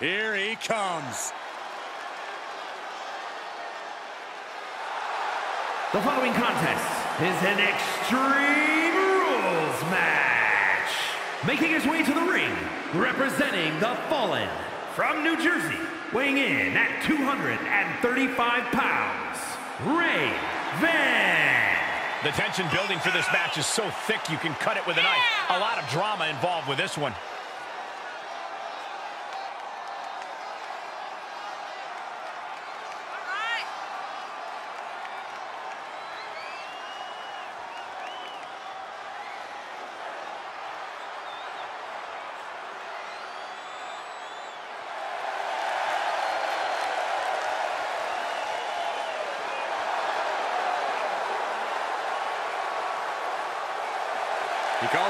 Here he comes. The following contest is an Extreme Rules match. Making his way to the ring, representing the Fallen from New Jersey, weighing in at 235 pounds, Ray Van. The tension building for this match is so thick you can cut it with a knife. A lot of drama involved with this one. He calls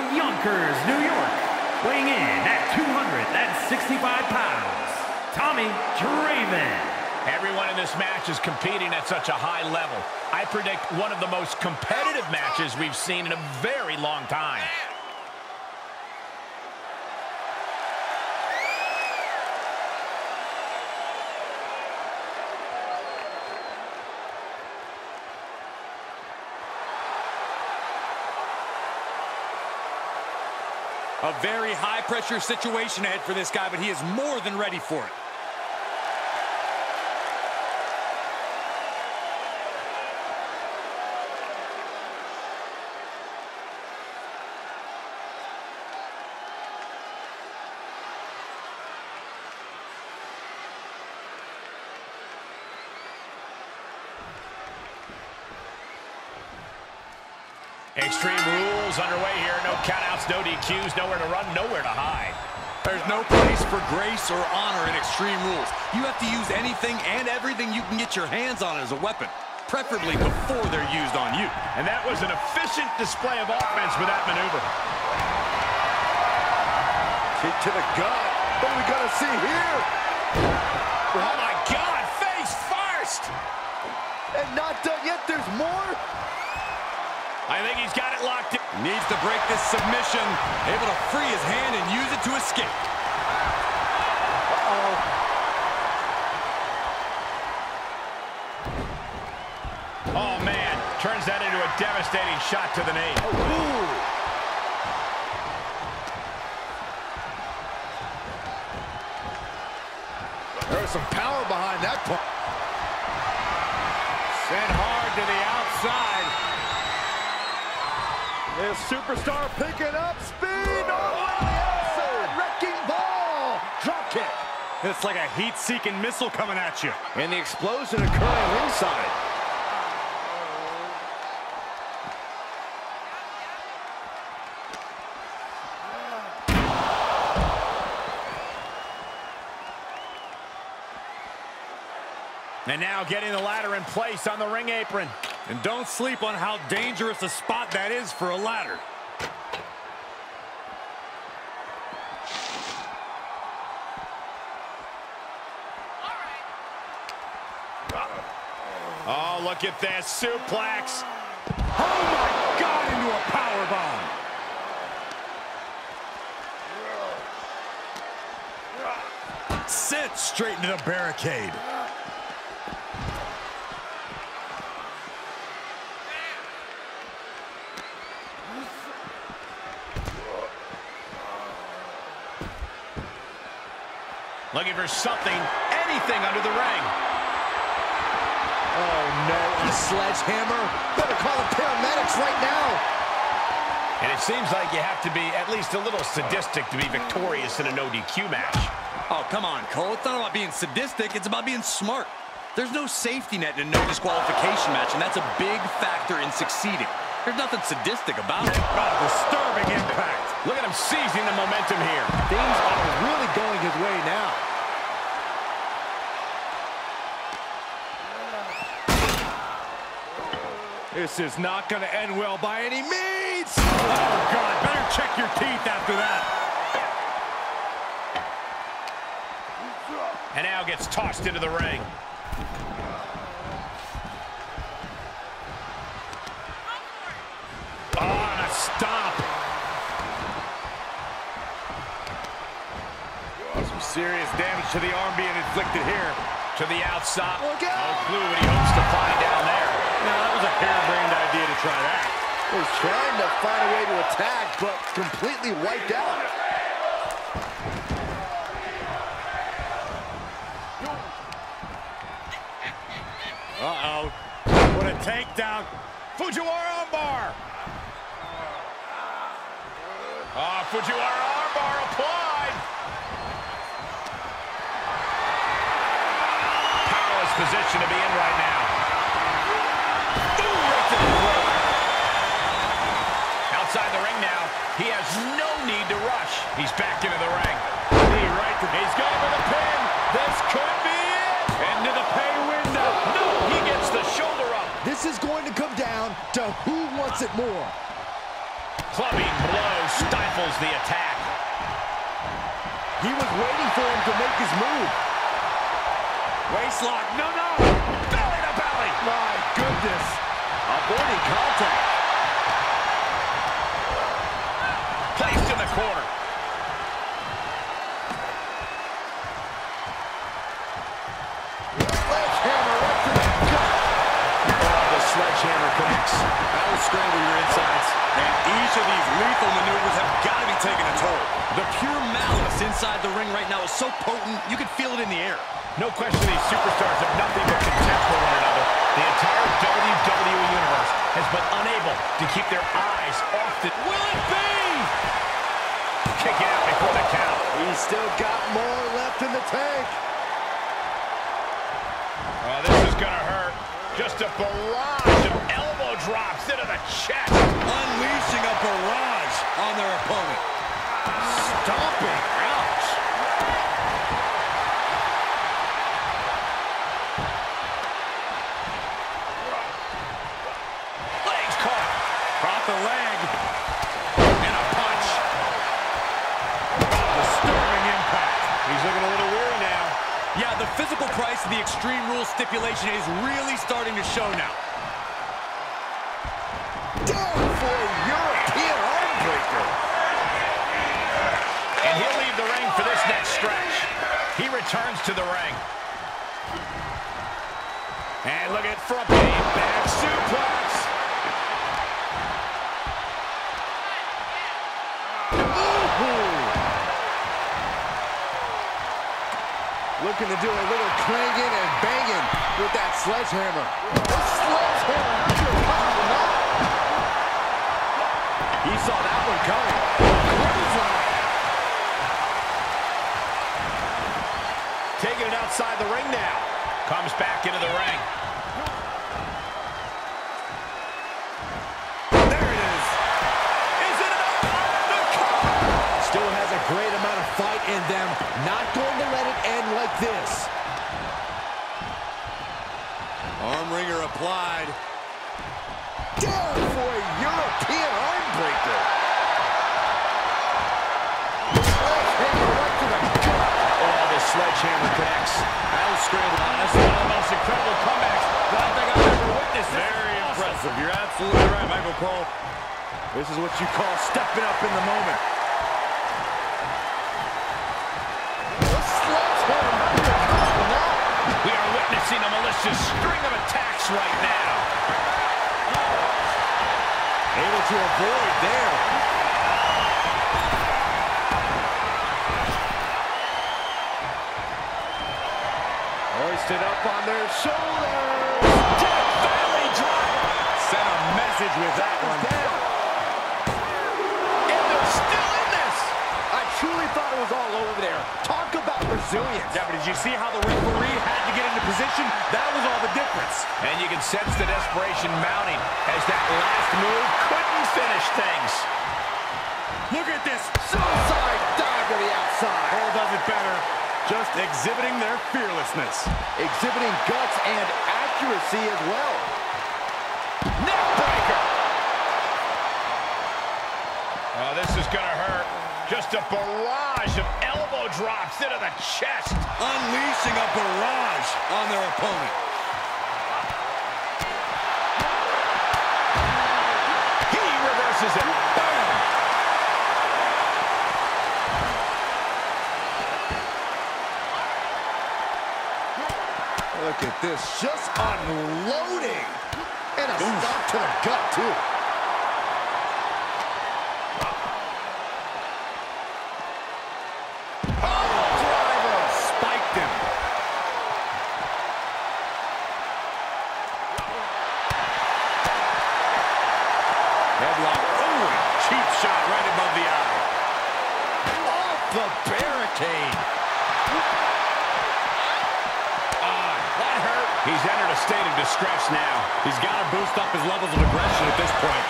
Yonkers, New York, weighing in at 265 pounds, Tommy Dreamer. Everyone in this match is competing at such a high level. I predict one of the most competitive matches we've seen in a very long time. A very high-pressure situation ahead for this guy, but he is more than ready for it. Extreme rules underway countouts, no DQs, nowhere to run, nowhere to hide. There's no place for grace or honor in Extreme Rules. You have to use anything and everything you can get your hands on as a weapon, preferably before they're used on you. And that was an efficient display of offense with that maneuver. Kick to the gut. What are we going to see here? Oh, my God, face first! And not done yet. There's more. I think he's got it locked in. Needs to break this submission, able to free his hand and use it to escape. Uh-oh. Oh, man. Turns that into a devastating shot to the knee. Ooh. Some power behind that punch. Sent hard to the outside. This superstar picking up speed. All the way to the outside. Wrecking ball. Drop kick. It's like a heat-seeking missile coming at you. And the explosion occurring inside. And now getting the ladder in place on the ring apron. And don't sleep on how dangerous a spot that is for a ladder. Oh, look at this suplex. Oh, my God, into a power bomb. Sent straight into the barricade. Looking for something, anything under the ring. Oh, no. A sledgehammer. Better call the paramedics right now. And it seems like you have to be at least a little sadistic to be victorious in a no DQ match. Oh, come on, Cole. It's not about being sadistic. It's about being smart. There's no safety net in a no disqualification match, and that's a big factor in succeeding. There's nothing sadistic about it. Oh, disturbing impact. Look at him seizing the momentum here. Things are really going his way now. This is not going to end well by any means. Oh, God, better check your teeth after that. And now gets tossed into the ring. Some serious damage to the arm being inflicted here. To the outside. Look out. No clue what he hopes to find down there. Now, that was a harebrained idea to try that. Was trying to find a way to attack, but completely wiped out. Uh-oh. What a takedown. Fujiwara armbar. Oh, ah, Fujiwara position to be in right now. Ooh, right to the throat. Outside the ring now. He has no need to rush. He's back into the ring. Knee right to, he's going for the pin. This could be it. Into the pay window. No, he gets the shoulder up. This is going to come down to who wants it more. Clubbing blow stifles the attack. He was waiting for him to make his move. Waistlock. No, no. Belly to belly. My goodness. Avoiding contact. Placed in the corner. Sledgehammer right to the gut. Oh, the sledgehammer connects. That will scramble your insides. And each of these lethal maneuvers have inside the ring right now is so potent, you can feel it in the air. No question these superstars have nothing but contempt for one another. The entire WWE Universe has been unable to keep their eyes off the... Will it be? Kick out before the count. He's still got more left in the tank. Oh, this is going to hurt. Just a barrage of elbow drops into the chest. Unleashing a barrage on their opponent. Stomping. The Extreme Rules stipulation is really starting to show now. Down for a European armbreaker. And he'll leave the ring for this next stretch. He returns to the ring. And look at front pain. Back suplex. Looking to do a little clanging and banging with that sledgehammer. Sledgehammer after power knock. He saw that one coming. Taking it outside the ring now. Comes back into the ring. Applied. Down for a European armbreaker. Sledgehammer right to the gut. Oh, the sledgehammer connects. That'll scramble. That's one of the most incredible comebacks that I think I've ever witnessed. Very awesome. impressive. You're absolutely right, Michael Cole. This is what you call stepping up in the moment. The sledgehammer after power knock. We are witnessing a malicious string of attacks right now. Oh. Able to avoid there. Hoisted up on their shoulders. Death Valley driver. Sent a message with that one. And they're still in this. I truly thought it was all over there. Talk resilience. Yeah, but did you see how the referee had to get into position? That was all the difference. And you can sense the desperation mounting as that last move couldn't finish things. Look at this. Suicide dive to the outside. Cole does it better. Just exhibiting their fearlessness. Exhibiting guts and accuracy as well. Neckbreaker. Oh, this is going to hurt. Just a barrage of elbow drops into the chest. Unleashing a barrage on their opponent. He reverses it. Look at this, just unloading. And a stop to the gut, too. Oh, driver, spiked him. Headlock. Ooh, cheap shot right above the eye. Off the barricade. Ah, that hurt. He's entered a state of distress now. He's got to boost up his levels of aggression at this point.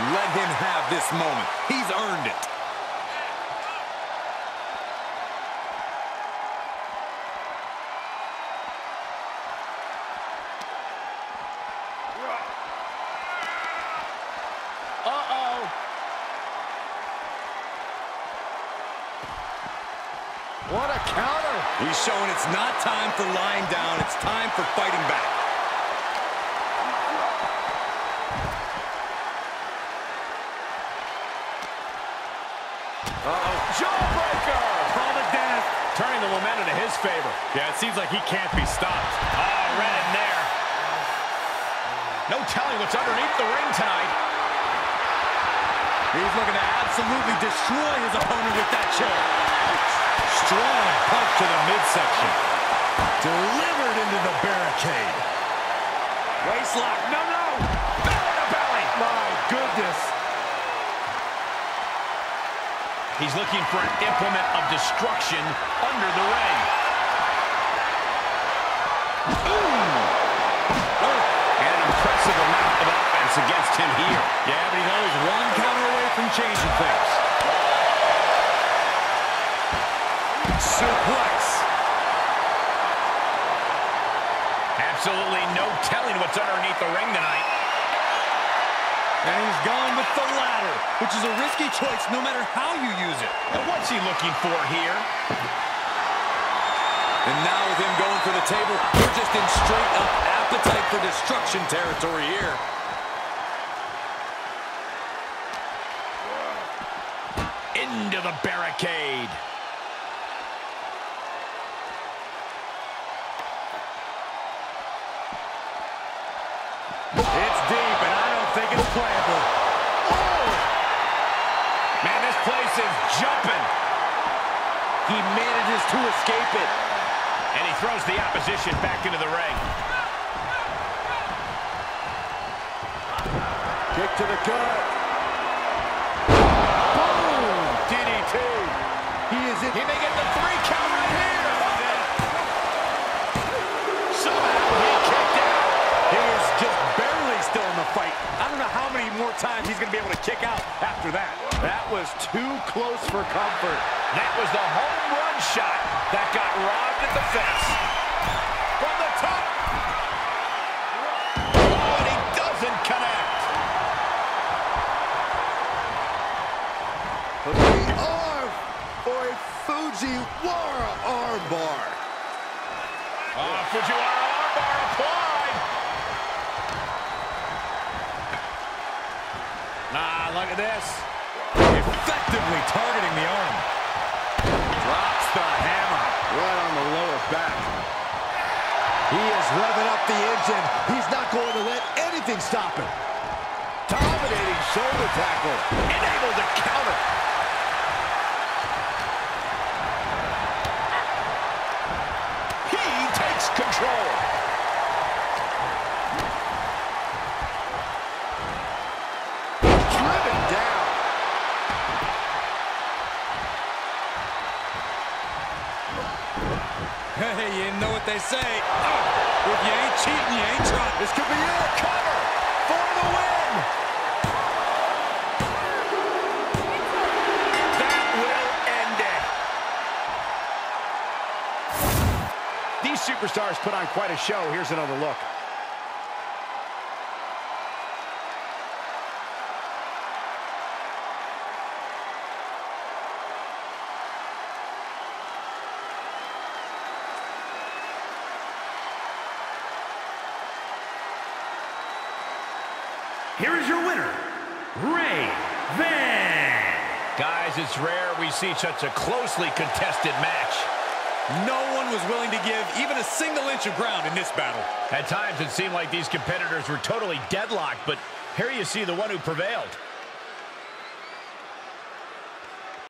Let him have this moment. He's earned it. Uh-oh. What a counter. He's showing it's not time for lying down. It's time for fighting back. Uh-oh. Jawbreaker. Turning the momentum to his favor. Yeah, it seems like he can't be stopped. Oh, red in there. No telling what's underneath the ring tonight. He's looking to absolutely destroy his opponent with that chair. Strong punch to the midsection. Delivered into the barricade. Waistlock. No, no. Belly to belly. My goodness. He's looking for an implement of destruction under the ring. And an impressive amount of offense against him here. Yeah, but he's always one counter away from changing things. Suplex. Absolutely no telling what's underneath the ring tonight. And he's gone with the ladder, which is a risky choice no matter how you use it. And what's he looking for here? And now with him going for the table, we're just in straight up appetite for destruction territory here. Into the barricade. It's deep, and I don't think it's playable. Man, this place is jumping. He manages to escape it. And he throws the opposition back into the ring. Kick to the gut. Boom! DDT. He is in. He may get the three count times he's going to be able to kick out after that. That was too close for comfort. That was the home run shot that got robbed at the fence. From the top. And he doesn't connect. The arm for a Fujiwara armbar. Oh, Fujiwara look at this. Effectively targeting the arm. Drops the hammer. Right on the lower back. He is revving up the engine. He's not going to let anything stop him. Dominating shoulder tackle. And able to counter. He takes control. Hey, you know what they say. Oh, if you ain't cheating, you ain't trying. This could be your cover for the win. That will end it. These superstars put on quite a show. Here's another look. Here is your winner, Ray Van. Guys, it's rare we see such a closely contested match. No one was willing to give even a single inch of ground in this battle. At times, it seemed like these competitors were totally deadlocked, but here you see the one who prevailed.